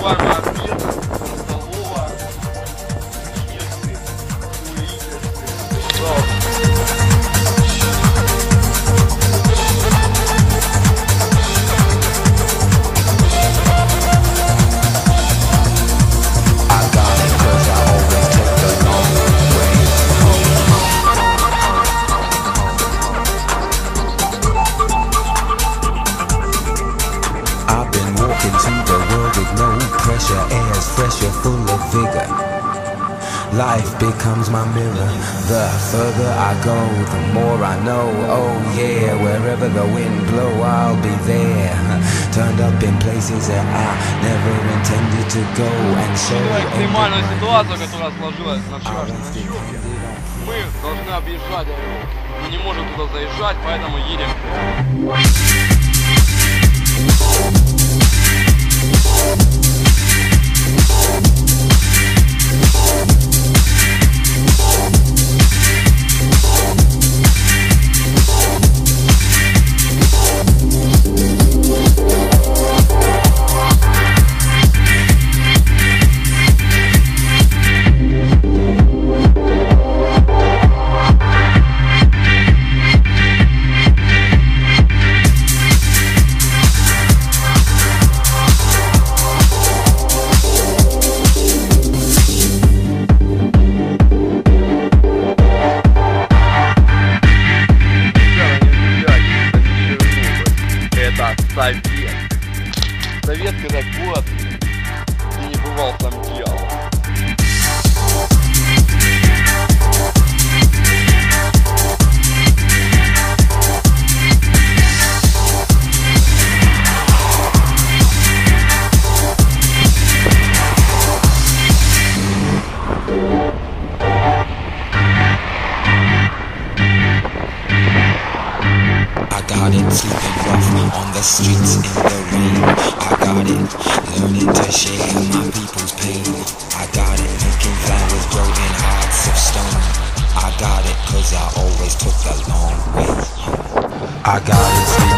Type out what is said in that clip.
Warna. Your air's fresh, full of vigor. Life becomes my mirror. The further I go, the more I know. Oh yeah, wherever the wind blow, I'll be there. Turned up in places that I never intended to go and show. Которая сложилась. Мы должны объезжать, мы не можем туда заезжать, поэтому едем. Совет, когда год ты не бывал там делал. I got it, sleeping rough on the streets in the rain. I got it, learning to share my people's pain. I got it, making flowers grow in hearts of stone. I got it, cause I always took the long way. I got it,